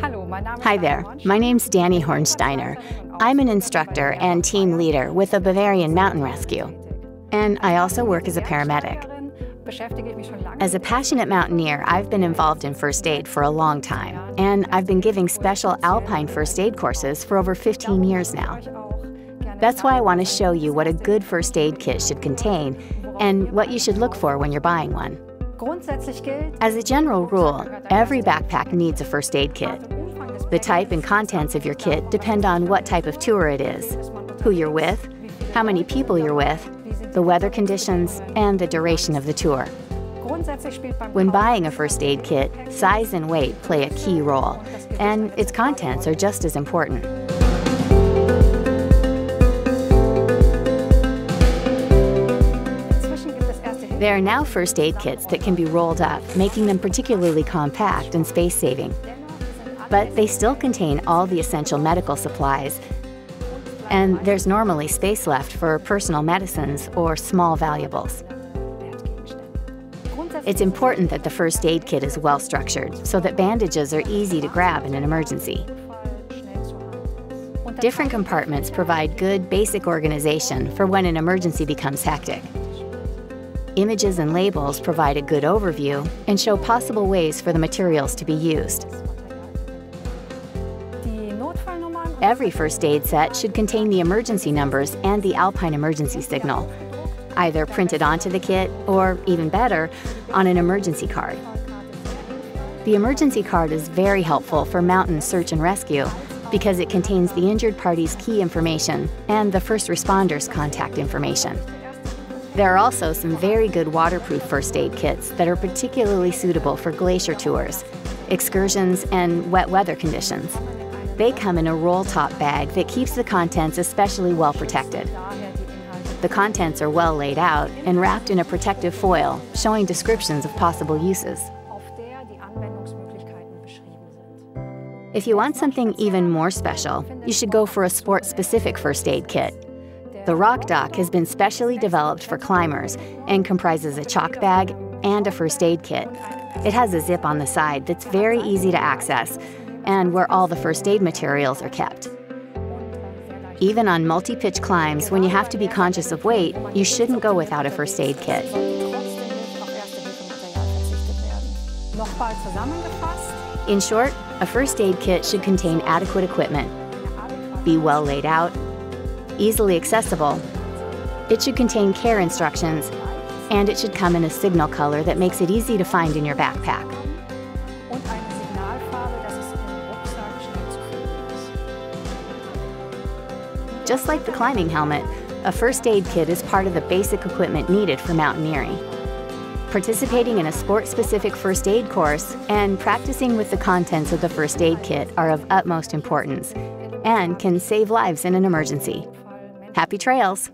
Hi there, my name's Dani Hornsteiner. I'm an instructor and team leader with the Bavarian Mountain Rescue. And I also work as a paramedic. As a passionate mountaineer, I've been involved in first aid for a long time, and I've been giving special alpine first aid courses for over 15 years now. That's why I want to show you what a good first aid kit should contain and what you should look for when you're buying one. As a general rule, every backpack needs a first aid kit. The type and contents of your kit depend on what type of tour it is, who you're with, how many people you're with, the weather conditions, and the duration of the tour. When buying a first aid kit, size and weight play a key role, and its contents are just as important. There are now first aid kits that can be rolled up, making them particularly compact and space saving. But they still contain all the essential medical supplies and there's normally space left for personal medicines or small valuables. It's important that the first aid kit is well structured so that bandages are easy to grab in an emergency. Different compartments provide good basic organization for when an emergency becomes hectic. Images and labels provide a good overview and show possible ways for the materials to be used. Every first aid set should contain the emergency numbers and the Alpine emergency signal, either printed onto the kit or, even better, on an emergency card. The emergency card is very helpful for mountain search and rescue because it contains the injured party's key information and the first responders' contact information. There are also some very good waterproof first aid kits that are particularly suitable for glacier tours, excursions, and wet weather conditions. They come in a roll top bag that keeps the contents especially well protected. The contents are well laid out and wrapped in a protective foil, showing descriptions of possible uses. If you want something even more special, you should go for a sport specific first aid kit. The Rock Doc has been specially developed for climbers and comprises a chalk bag and a first aid kit. It has a zip on the side that's very easy to access and where all the first aid materials are kept. Even on multi pitch climbs, when you have to be conscious of weight, you shouldn't go without a first aid kit. In short, a first aid kit should contain adequate equipment, be well laid out, easily accessible. It should contain care instructions, and it should come in a signal color that makes it easy to find in your backpack. Just like the climbing helmet, a first aid kit is part of the basic equipment needed for mountaineering. Participating in a sport specific first aid course and practicing with the contents of the first aid kit are of utmost importance and can save lives in an emergency. Happy trails!